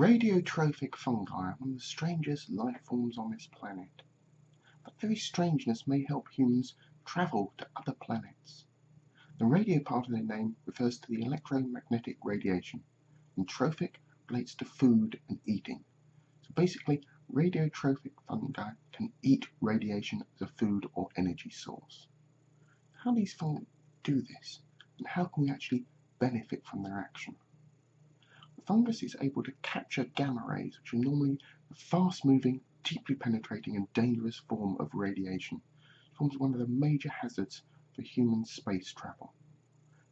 Radiotrophic fungi are one of the strangest life forms on this planet. But very strangeness may help humans travel to other planets. The radio part of their name refers to the electromagnetic radiation, and trophic relates to food and eating. So basically, radiotrophic fungi can eat radiation as a food or energy source. How do these fungi do this, and how can we actually benefit from their action? Fungus is able to capture gamma rays, which are normally a fast-moving, deeply penetrating and dangerous form of radiation. It forms one of the major hazards for human space travel.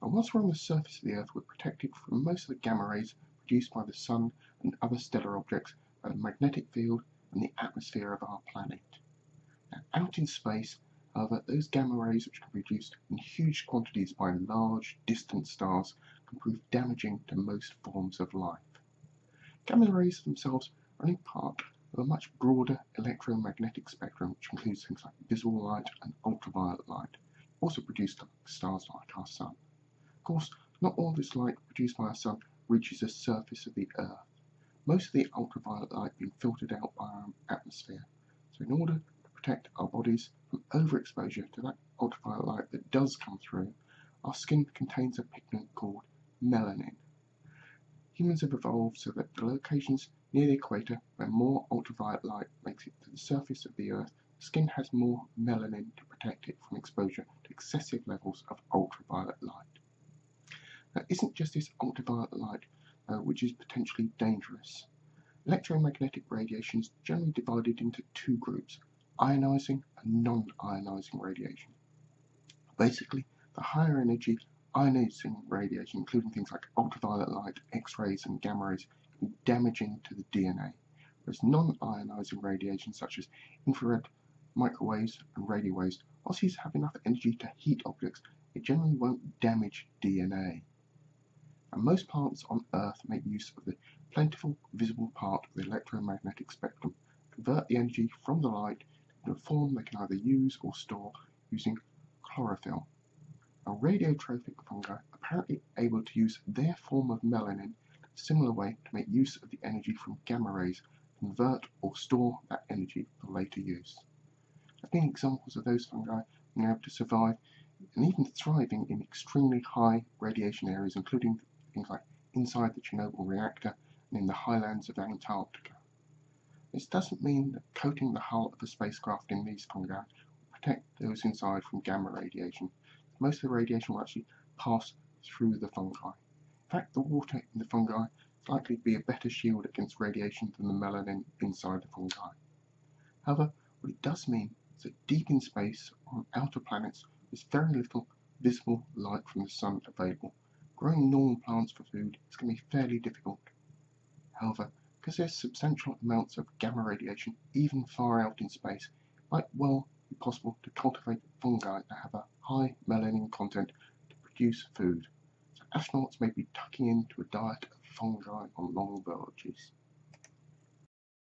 And once we're on the surface of the Earth, we're protected from most of the gamma rays produced by the Sun and other stellar objects by the magnetic field and the atmosphere of our planet. Now, out in space, however, those gamma rays which can be produced in huge quantities by large, distant stars can prove damaging to most forms of life. Gamma rays themselves are only part of a much broader electromagnetic spectrum which includes things like visible light and ultraviolet light, also produced by stars like our Sun. Of course, not all this light produced by our Sun reaches the surface of the Earth. Most of the ultraviolet light being filtered out by our atmosphere. So in order to protect our bodies from overexposure to that ultraviolet light that does come through, our skin contains a pigment called melanin. Humans have evolved so that the locations near the equator where more ultraviolet light makes it to the surface of the Earth, the skin has more melanin to protect it from exposure to excessive levels of ultraviolet light. Now, isn't just this ultraviolet light uh, which is potentially dangerous? Electromagnetic radiation is generally divided into two groups, ionizing and non-ionizing radiation. Basically, the higher energy Ionizing radiation, including things like ultraviolet light, X-rays, and gamma rays, can be damaging to the DNA, whereas non-ionizing radiation, such as infrared, microwaves, and radio waves, whilst these have enough energy to heat objects, it generally won't damage DNA. And most plants on Earth make use of the plentiful visible part of the electromagnetic spectrum, convert the energy from the light into a form they can either use or store using chlorophyll. Now, radiotrophic fungi are apparently able to use their form of melanin in a similar way to make use of the energy from gamma rays, convert or store that energy for later use. There have been examples of those fungi being able to survive and even thriving in extremely high radiation areas, including things like inside the Chernobyl reactor and in the highlands of Antarctica. This doesn't mean that coating the hull of a spacecraft in these fungi will protect those inside from gamma radiation, most of the radiation will actually pass through the fungi. In fact, the water in the fungi is likely to be a better shield against radiation than the melanin inside the fungi. However, what it does mean is that deep in space, on outer planets, there's very little visible light from the sun available. Growing normal plants for food is going to be fairly difficult. However, because there's substantial amounts of gamma radiation even far out in space, might well possible to cultivate fungi that have a high melanin content to produce food. So astronauts may be tucking into a diet of fungi on long voyages.